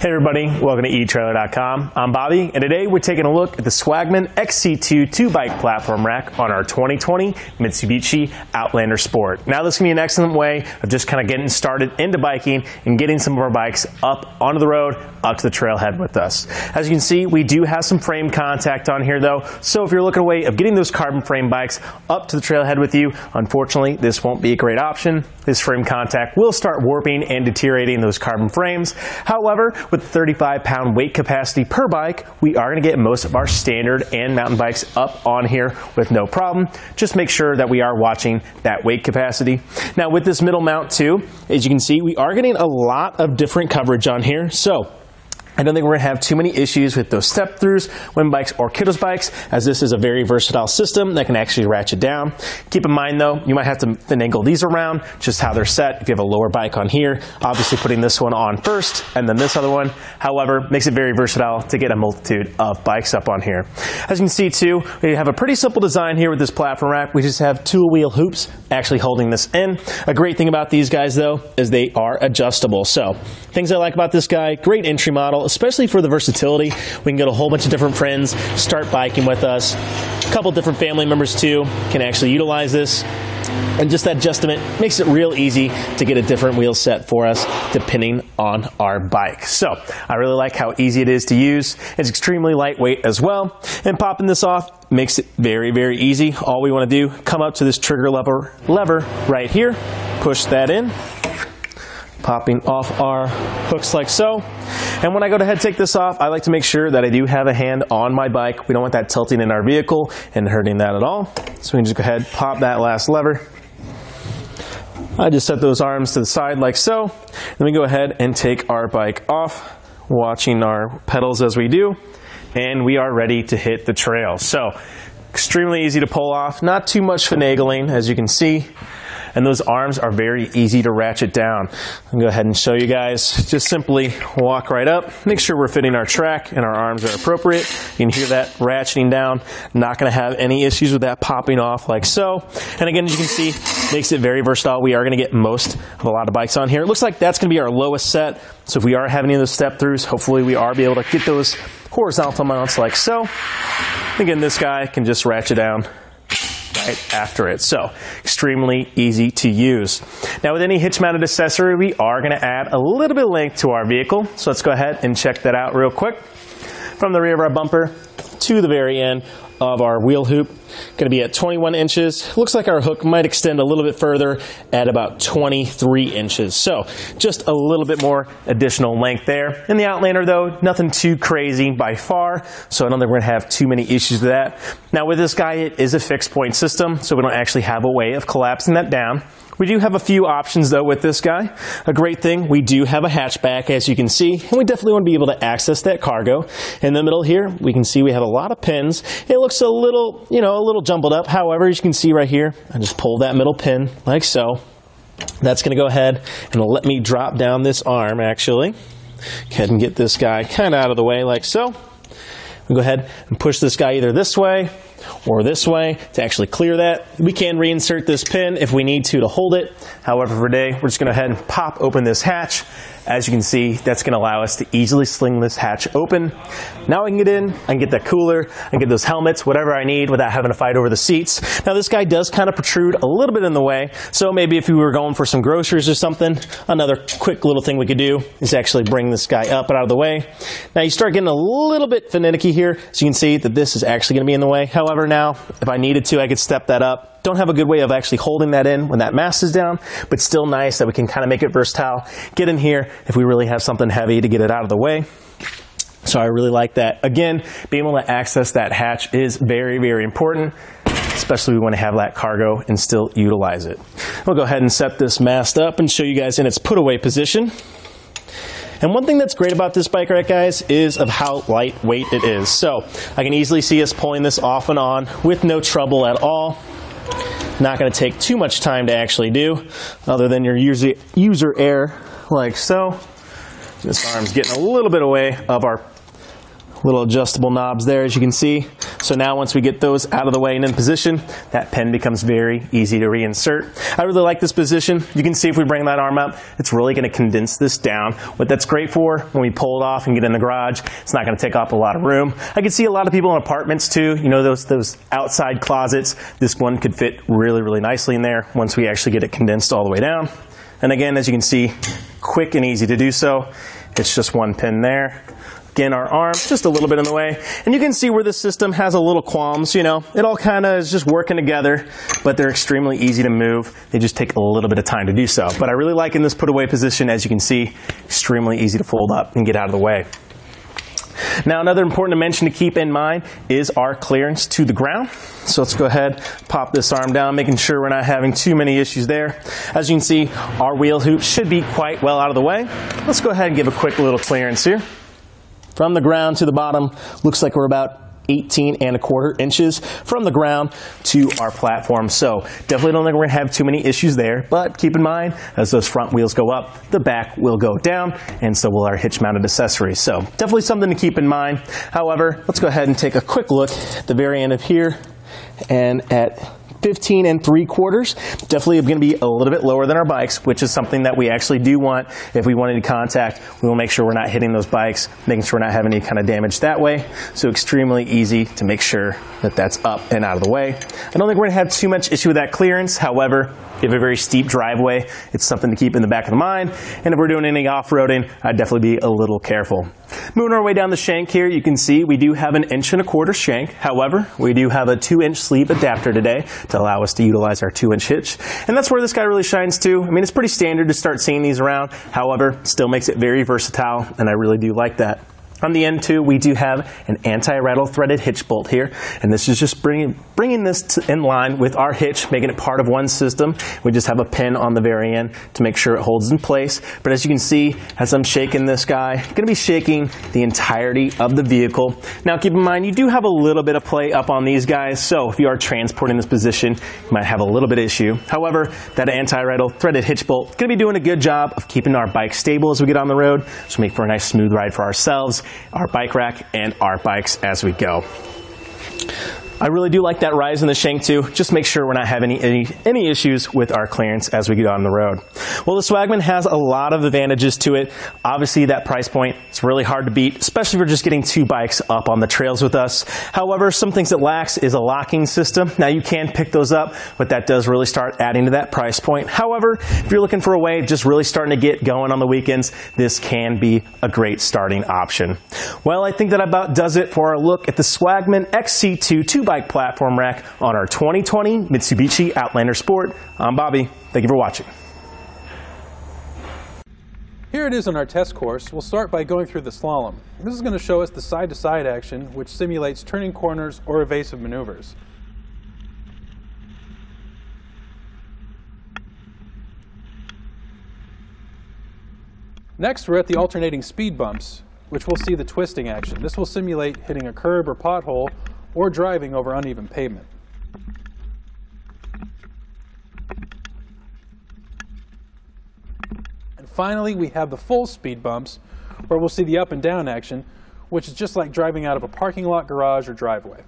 Hey everybody, welcome to eTrailer.com. I'm Bobby, and today we're taking a look at the Swagman XC2 two-bike platform rack on our 2020 Mitsubishi Outlander Sport. Now this can be an excellent way of just kind of getting started into biking and getting some of our bikes up onto the road, up to the trailhead with us. As you can see, we do have some frame contact on here though, so if you're looking a way of getting those carbon frame bikes up to the trailhead with you, unfortunately this won't be a great option. This frame contact will start warping and deteriorating those carbon frames. However, with 35 pound weight capacity per bike, we are going to get most of our standard and mountain bikes up on here with no problem. Just make sure that we are watching that weight capacity. Now with this middle mount too, as you can see, we are getting a lot of different coverage on here. So I don't think we're going to have too many issues with those step throughs, when bikes or kiddos bikes, as this is a very versatile system that can actually ratchet down. Keep in mind though, you might have to finagle these around, just how they're set. If you have a lower bike on here, obviously putting this one on first and then this other one. However, makes it very versatile to get a multitude of bikes up on here. As you can see too, we have a pretty simple design here with this platform rack. We just have two wheel hoops actually holding this in. A great thing about these guys though, is they are adjustable. So things I like about this guy, great entry model, especially for the versatility. We can get a whole bunch of different friends, start biking with us. A couple different family members too can actually utilize this. And just that adjustment makes it real easy to get a different wheel set for us depending on our bike. So I really like how easy it is to use. It's extremely lightweight as well. And popping this off makes it very, very easy. All we want to do, come up to this trigger lever, lever right here, push that in, popping off our hooks like so. And when I go to head take this off, I like to make sure that I do have a hand on my bike. We don't want that tilting in our vehicle and hurting that at all. So we can just go ahead, pop that last lever. I just set those arms to the side like so. Then we go ahead and take our bike off, watching our pedals as we do. And we are ready to hit the trail. So extremely easy to pull off, not too much finagling as you can see and those arms are very easy to ratchet down. I'll go ahead and show you guys. Just simply walk right up, make sure we're fitting our track and our arms are appropriate. You can hear that ratcheting down. Not going to have any issues with that popping off like so. And again, as you can see, makes it very versatile. We are going to get most of a lot of bikes on here. It looks like that's going to be our lowest set. So if we are having any of those step throughs, hopefully we are be able to get those horizontal mounts like so. Again, this guy can just ratchet down right after it. So extremely easy to use. Now with any hitch mounted accessory, we are going to add a little bit of length to our vehicle. So let's go ahead and check that out real quick. From the rear of our bumper to the very end of our wheel hoop. Going to be at 21 inches. Looks like our hook might extend a little bit further at about 23 inches. So just a little bit more additional length there. In the Outlander though, nothing too crazy by far. So I don't think we're going to have too many issues with that. Now with this guy, it is a fixed point system. So we don't actually have a way of collapsing that down. We do have a few options though with this guy. A great thing, we do have a hatchback as you can see, and we definitely want to be able to access that cargo. In the middle here, we can see we have a lot of pins. It looks a little, you know, a little jumbled up. However, as you can see right here, I just pull that middle pin like so. That's going to go ahead and let me drop down this arm actually. Go ahead and get this guy kind of out of the way like so. We go ahead and push this guy either this way or this way to actually clear that. We can reinsert this pin if we need to to hold it. However, for today, we're just going to go ahead and pop open this hatch. As you can see, that's going to allow us to easily sling this hatch open. Now I can get in, I can get that cooler, I can get those helmets, whatever I need without having to fight over the seats. Now this guy does kind of protrude a little bit in the way, so maybe if we were going for some groceries or something, another quick little thing we could do is actually bring this guy up and out of the way. Now you start getting a little bit finicky here, so you can see that this is actually going to be in the way. However, now, if I needed to, I could step that up don't have a good way of actually holding that in when that mast is down, but still nice that we can kind of make it versatile. Get in here if we really have something heavy to get it out of the way. So I really like that. Again, being able to access that hatch is very, very important, especially we want to have that cargo and still utilize it. We'll go ahead and set this mast up and show you guys in its put away position. And one thing that's great about this bike rack, guys, is of how lightweight it is. So I can easily see us pulling this off and on with no trouble at all. Not going to take too much time to actually do, other than your user, user air like so. This arm's getting a little bit away of our little adjustable knobs there, as you can see. So now once we get those out of the way and in position, that pen becomes very easy to reinsert. I really like this position. You can see if we bring that arm up, it's really going to condense this down. What that's great for when we pull it off and get in the garage, it's not going to take up a lot of room. I can see a lot of people in apartments too, you know, those, those outside closets. This one could fit really, really nicely in there once we actually get it condensed all the way down. And again, as you can see, quick and easy to do so. It's just one pin there. Again, our arm just a little bit in the way. And you can see where the system has a little qualms, you know. It all kind of is just working together, but they're extremely easy to move. They just take a little bit of time to do so. But I really like in this put away position, as you can see, extremely easy to fold up and get out of the way. Now, another important dimension to keep in mind is our clearance to the ground. So let's go ahead, pop this arm down, making sure we're not having too many issues there. As you can see, our wheel hoop should be quite well out of the way. Let's go ahead and give a quick little clearance here. From the ground to the bottom, looks like we're about 18 and a quarter inches from the ground to our platform. So definitely don't think we're going to have too many issues there, but keep in mind as those front wheels go up, the back will go down, and so will our hitch mounted accessories. So definitely something to keep in mind. However, let's go ahead and take a quick look at the very end of here and at 15 and 3 quarters. Definitely going to be a little bit lower than our bikes, which is something that we actually do want. If we want any contact, we will make sure we're not hitting those bikes, making sure we're not having any kind of damage that way. So extremely easy to make sure that that's up and out of the way. I don't think we're going to have too much issue with that clearance. However, if you have a very steep driveway, it's something to keep in the back of the mind. And if we're doing any off-roading, I'd definitely be a little careful. Moving our way down the shank here, you can see we do have an inch and a quarter shank. However, we do have a two inch sleeve adapter today to allow us to utilize our two inch hitch. And that's where this guy really shines too. I mean, it's pretty standard to start seeing these around. However, still makes it very versatile and I really do like that. On the end too, we do have an anti-rattle threaded hitch bolt here, and this is just bringing, bringing this in line with our hitch, making it part of one system. We just have a pin on the very end to make sure it holds in place. But as you can see, as I'm shaking this guy, I'm gonna be shaking the entirety of the vehicle. Now keep in mind, you do have a little bit of play up on these guys, so if you are transporting this position, you might have a little bit of issue. However, that anti-rattle threaded hitch bolt is gonna be doing a good job of keeping our bike stable as we get on the road, so make for a nice smooth ride for ourselves our bike rack, and our bikes as we go. I really do like that rise in the shank too. Just make sure we're not having any, any, any, issues with our clearance as we get on the road. Well, the Swagman has a lot of advantages to it. Obviously, that price point is really hard to beat, especially if you're just getting two bikes up on the trails with us. However, some things it lacks is a locking system. Now, you can pick those up, but that does really start adding to that price point. However, if you're looking for a way of just really starting to get going on the weekends, this can be a great starting option. Well, I think that about does it for our look at the Swagman XC2 2 bike platform rack on our 2020 Mitsubishi Outlander Sport. I'm Bobby. Thank you for watching. Here it is on our test course. We'll start by going through the slalom. This is going to show us the side-to-side -side action, which simulates turning corners or evasive maneuvers. Next, we're at the alternating speed bumps, which we'll see the twisting action. This will simulate hitting a curb or pothole or driving over uneven pavement. And finally, we have the full speed bumps, where we'll see the up and down action, which is just like driving out of a parking lot, garage, or driveway.